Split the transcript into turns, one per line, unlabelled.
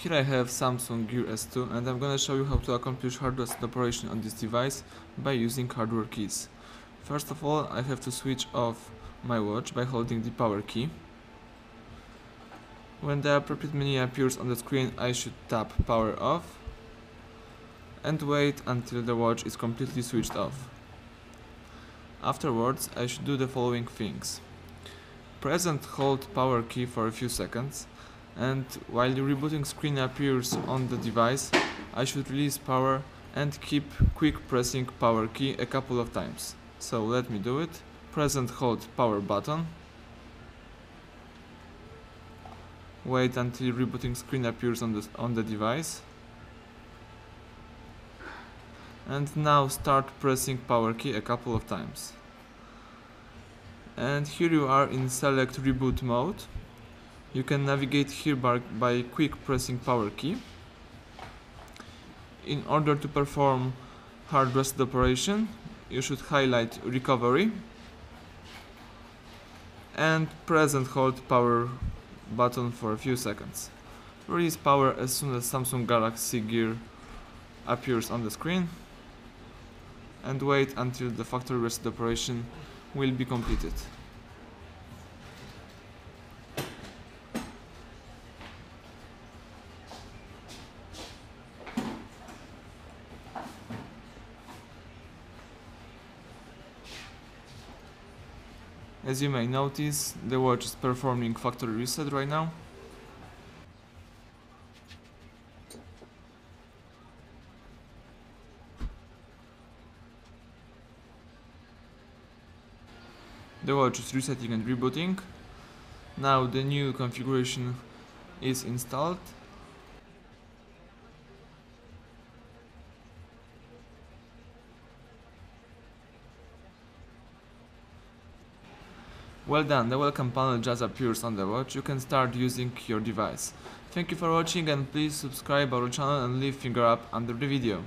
Here I have Samsung Gear S2 and I'm gonna show you how to accomplish hard reset operation on this device by using hardware keys. First of all, I have to switch off my watch by holding the power key. When the appropriate menu appears on the screen, I should tap power off and wait until the watch is completely switched off. Afterwards, I should do the following things. Press and hold power key for a few seconds and while the rebooting screen appears on the device, I should release power and keep quick pressing power key a couple of times. So let me do it. Press and hold power button. Wait until rebooting screen appears on the, on the device. And now start pressing power key a couple of times. And here you are in select reboot mode. You can navigate here by, by quick pressing power key. In order to perform hard reset operation, you should highlight recovery and press and hold power button for a few seconds. Release power as soon as Samsung Galaxy Gear appears on the screen and wait until the factory reset operation will be completed. As you may notice, the watch is performing factory reset right now. The watch is resetting and rebooting. Now the new configuration is installed. Well done, the welcome panel just appears on the watch. You can start using your device. Thank you for watching and please subscribe our channel and leave finger up under the video.